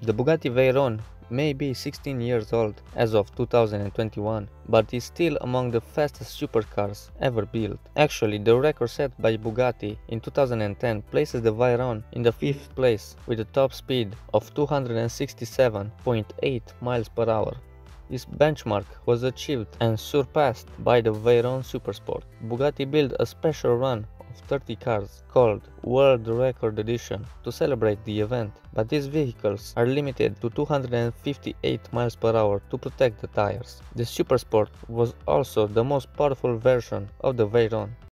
The Bugatti Veyron may be 16 years old as of 2021, but is still among the fastest supercars ever built. Actually, the record set by Bugatti in 2010 places the Veyron in the fifth place with a top speed of 267.8 miles per hour. This benchmark was achieved and surpassed by the Veyron Supersport. Bugatti built a special run 30 cars called World Record Edition to celebrate the event, but these vehicles are limited to 258 miles per hour to protect the tires. The Supersport was also the most powerful version of the Veyron